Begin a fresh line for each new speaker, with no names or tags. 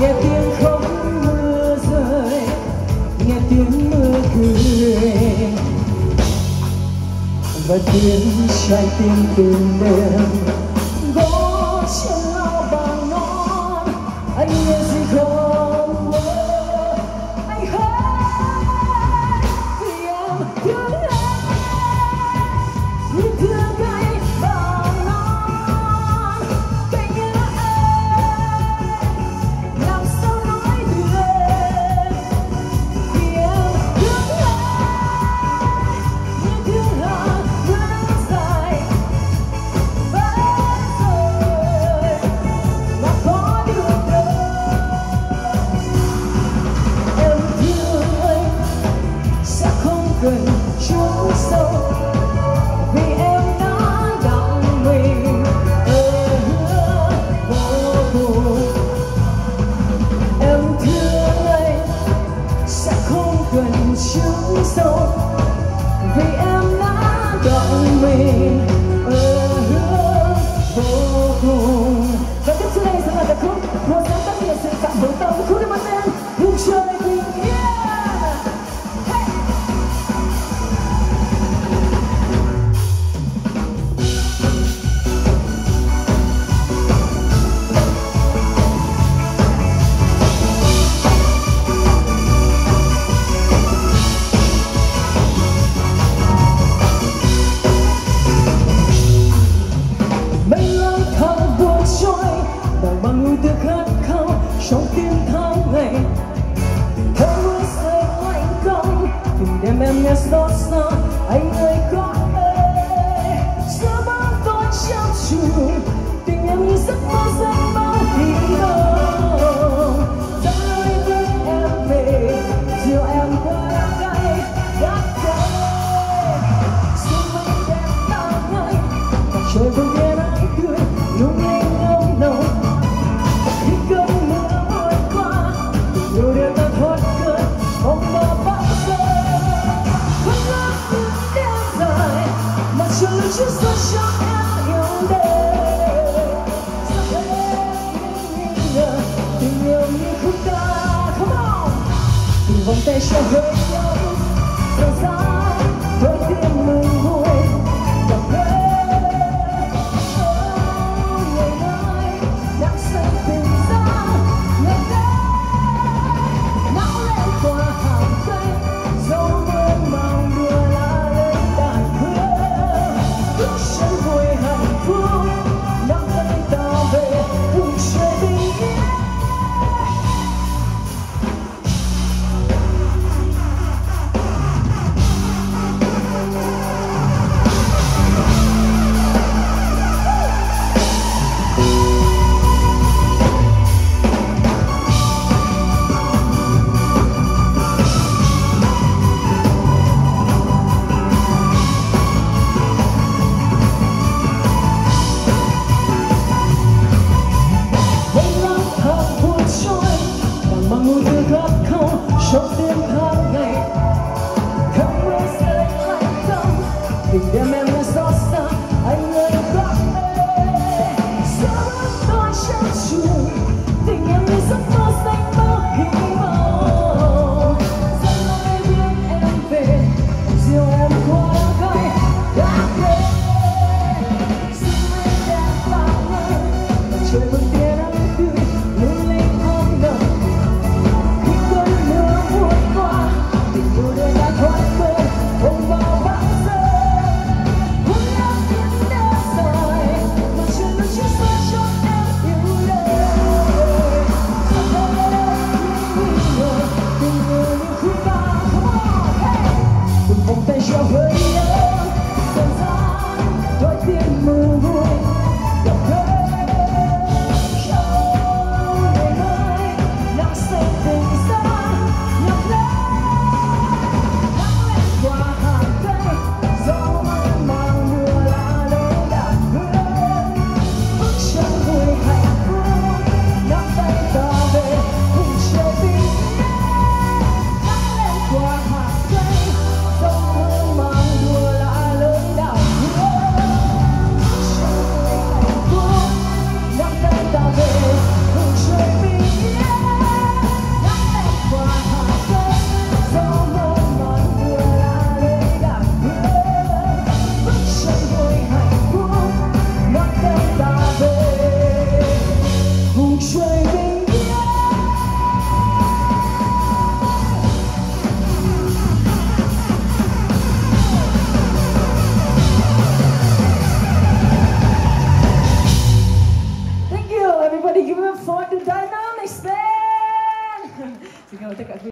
nghe tiếng khóc mưa rơi, nghe tiếng mưa cười. Và tiếng trái tim từng đêm gần chốn sâu vì em đã đặng mình ở hứa vô cùng. Em thương anh sẽ không cần chốn sâu vì em đã đặng mình ở hứa vô cùng. Và tiếp sau đây sẽ là ca khúc một sáng tác nghệ sĩ phạm hữu tâm. Của đêm em hương trời